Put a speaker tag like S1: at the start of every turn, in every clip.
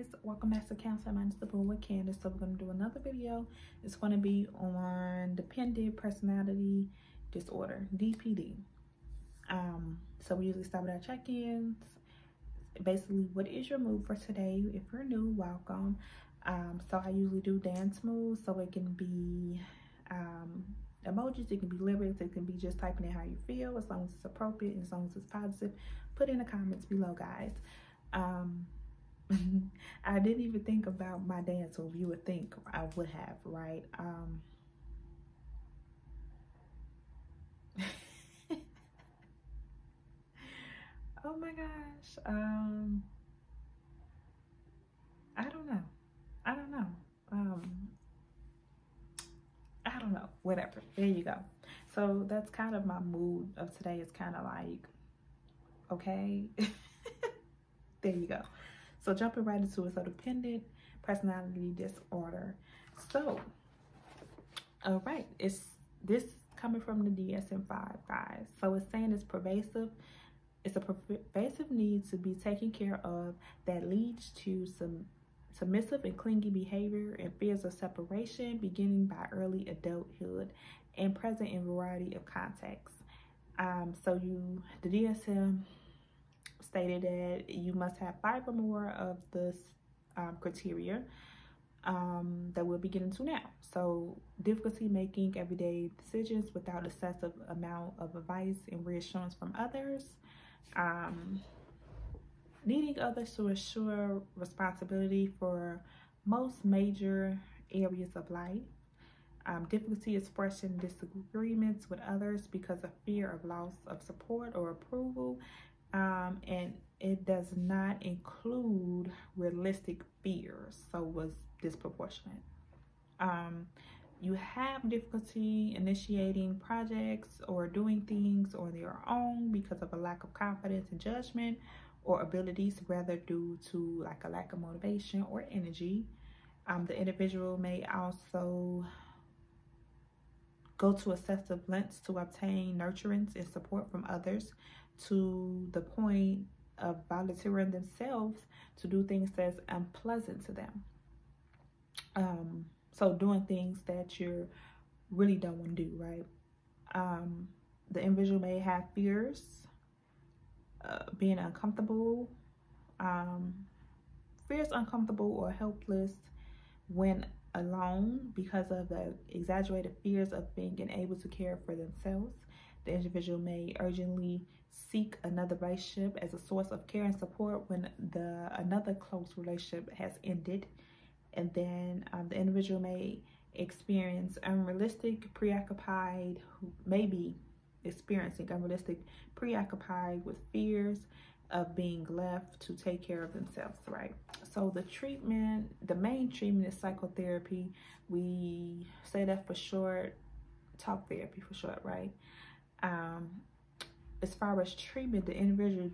S1: guys welcome back to counseling minus the bull with candace. So we're going to do another video. It's going to be on dependent personality disorder dpd um so we usually start with our check-ins. Basically what is your mood for today? If you're new welcome. Um so i usually do dance moves so it can be um emojis it can be lyrics it can be just typing in how you feel as long as it's appropriate and as long as it's positive put in the comments below guys. Um I didn't even think about my dance move. You would think I would have, right? Um, oh my gosh. Um, I don't know. I don't know. Um, I don't know. Whatever. There you go. So that's kind of my mood of today. It's kind of like, okay. there you go. So jumping right into it, so dependent personality disorder. So, all right, it's this coming from the DSM-5 guys. So it's saying it's pervasive. It's a pervasive need to be taken care of that leads to some submissive and clingy behavior and fears of separation beginning by early adulthood and present in variety of contexts. Um, so you, the DSM stated that you must have five or more of this um, criteria um, that we'll be getting to now. So difficulty making everyday decisions without excessive amount of advice and reassurance from others. Um, needing others to assure responsibility for most major areas of life. Um, difficulty expressing disagreements with others because of fear of loss of support or approval um, and it does not include realistic fears, so was disproportionate. Um, you have difficulty initiating projects or doing things on your own because of a lack of confidence and judgment or abilities, rather due to like a lack of motivation or energy. Um, the individual may also go to excessive lengths to obtain nurturance and support from others to the point of volunteering themselves to do things that's unpleasant to them. Um, so doing things that you really don't want to do, right? Um, the individual may have fears, uh, being uncomfortable, um, fears uncomfortable or helpless when alone because of the exaggerated fears of being unable to care for themselves. The individual may urgently seek another relationship as a source of care and support when the another close relationship has ended and then um, the individual may experience unrealistic preoccupied maybe experiencing unrealistic preoccupied with fears of being left to take care of themselves right? So the treatment the main treatment is psychotherapy. We say that for short talk therapy for short right? Um, as far as treatment, the individual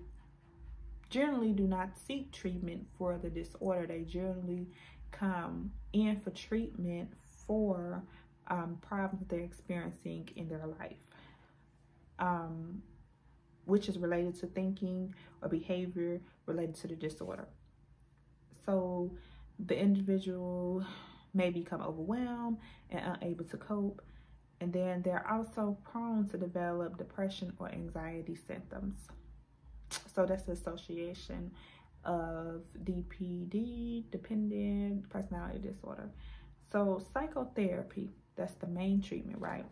S1: generally do not seek treatment for the disorder. They generally come in for treatment for um, problems they're experiencing in their life, um, which is related to thinking or behavior related to the disorder. So the individual may become overwhelmed and unable to cope and then they're also prone to develop depression or anxiety symptoms. So that's the association of DPD, dependent personality disorder. So psychotherapy, that's the main treatment, right?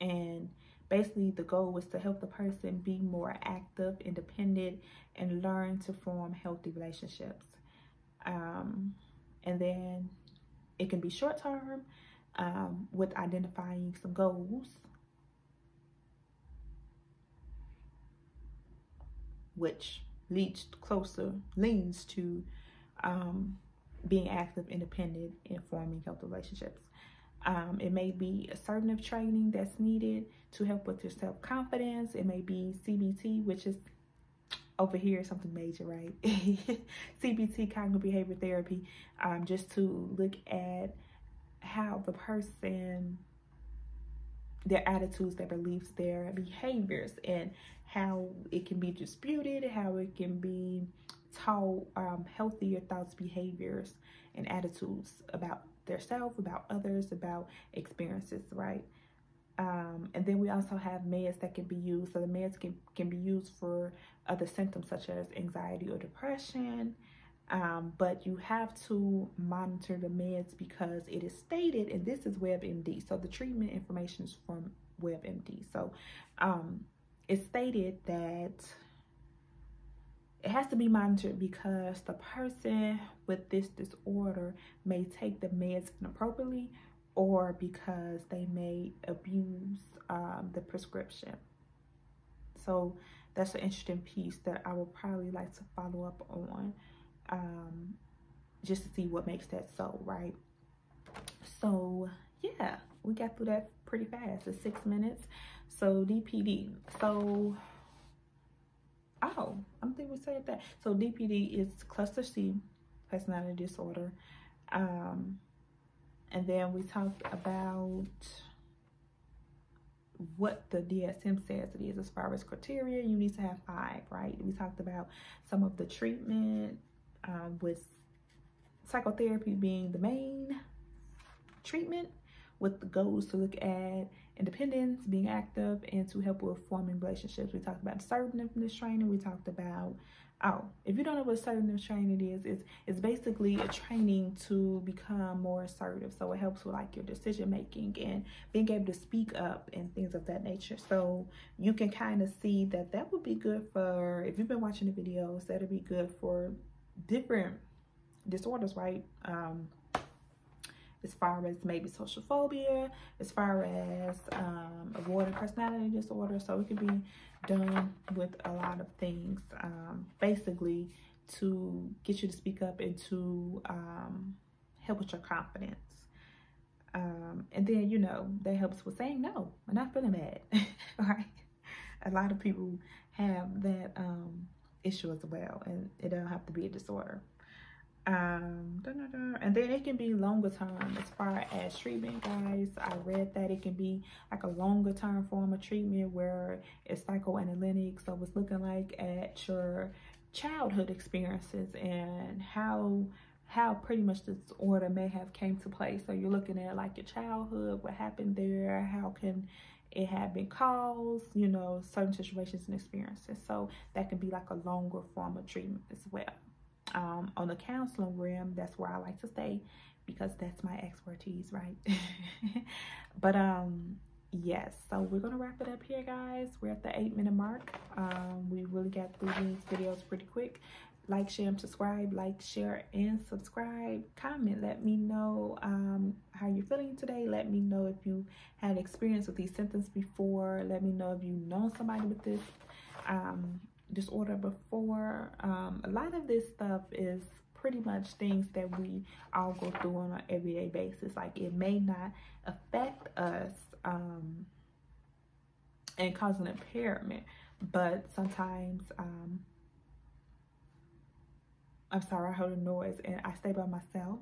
S1: And basically the goal was to help the person be more active, independent, and learn to form healthy relationships. Um, and then it can be short term um, with identifying some goals, which leads closer, leans to um, being active, independent, and forming healthy relationships. Um, it may be assertive training that's needed to help with your self-confidence. It may be CBT, which is over here something major, right? CBT, cognitive behavior therapy, um, just to look at how the person their attitudes, their beliefs, their behaviors, and how it can be disputed, how it can be taught um, healthier thoughts, behaviors, and attitudes about their self, about others, about experiences, right? Um, and then we also have meds that can be used. So the meds can, can be used for other symptoms such as anxiety or depression. Um, but you have to monitor the meds because it is stated, and this is WebMD. So the treatment information is from WebMD. So um, it's stated that it has to be monitored because the person with this disorder may take the meds inappropriately or because they may abuse um, the prescription. So that's an interesting piece that I would probably like to follow up on um, just to see what makes that so, right? So yeah, we got through that pretty fast. It's six minutes. So DPD. So oh, I'm thinking we said that. So DPD is cluster C, personality disorder. Um, and then we talked about what the DSM says it is as far as criteria. You need to have five, right? We talked about some of the treatment um, with psychotherapy being the main treatment with the goals to look at independence, being active, and to help with forming relationships. We talked about assertiveness training. We talked about, oh, if you don't know what assertiveness training is, it's, it's basically a training to become more assertive. So it helps with like your decision making and being able to speak up and things of that nature. So you can kind of see that that would be good for, if you've been watching the videos, that'd be good for different disorders, right? Um, as far as maybe social phobia, as far as um, avoidant personality disorder. So it can be done with a lot of things, um, basically to get you to speak up and to um, help with your confidence. Um, and then, you know, that helps with saying no. I'm not feeling bad, right? A lot of people have that um, issue as well, and it don't have to be a disorder um da, da, da. and then it can be longer term as far as treatment guys. I read that it can be like a longer term form of treatment where it's psychoanalytic. So it's looking like at your childhood experiences and how how pretty much this order may have came to play. So you're looking at like your childhood what happened there how can it have been caused you know certain situations and experiences. So that can be like a longer form of treatment as well um, on the counseling realm, that's where I like to stay because that's my expertise, right? but um, yes, so we're gonna wrap it up here, guys. We're at the eight minute mark. Um, we really got through these videos pretty quick. Like, share, and subscribe. Like, share, and subscribe. Comment. Let me know um, how you're feeling today. Let me know if you had experience with these symptoms before. Let me know if you know somebody with this. Um, disorder before. Um, a lot of this stuff is pretty much things that we all go through on an everyday basis. Like it may not affect us um, and cause an impairment, but sometimes, um, I'm sorry, I heard a noise and I stay by myself.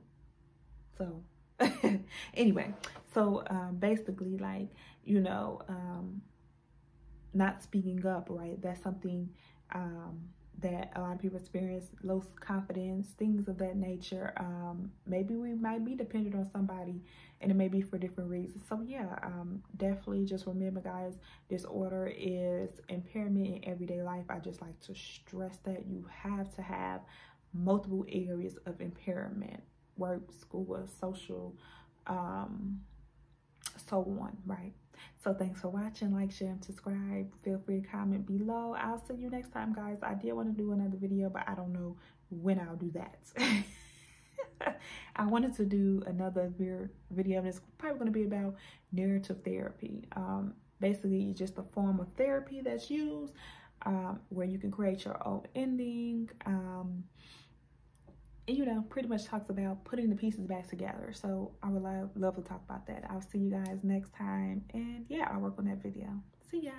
S1: So anyway, so um, basically like, you know, um, not speaking up, right? That's something um, that a lot of people experience low confidence, things of that nature. Um, maybe we might be dependent on somebody and it may be for different reasons. So yeah, um, definitely just remember guys, disorder is impairment in everyday life. I just like to stress that you have to have multiple areas of impairment, work, school, social, um, so on, right? So thanks for watching. Like, share, and subscribe. Feel free to comment below. I'll see you next time, guys. I did want to do another video, but I don't know when I'll do that. I wanted to do another video, and it's probably going to be about narrative therapy. Um, basically, it's just a form of therapy that's used um, where you can create your own ending. Um, you know, pretty much talks about putting the pieces back together. So I would love, love to talk about that. I'll see you guys next time. And yeah, I'll work on that video. See ya.